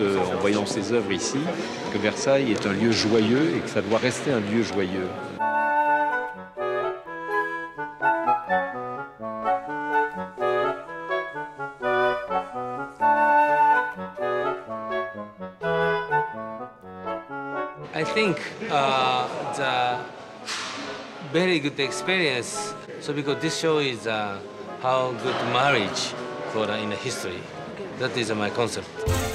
Euh, en voyant ses œuvres ici, que Versailles est un lieu joyeux et que ça doit rester un lieu joyeux. I think uh, the very good experience. So because this show is uh, how good marriage for uh, in the history. That is my concept.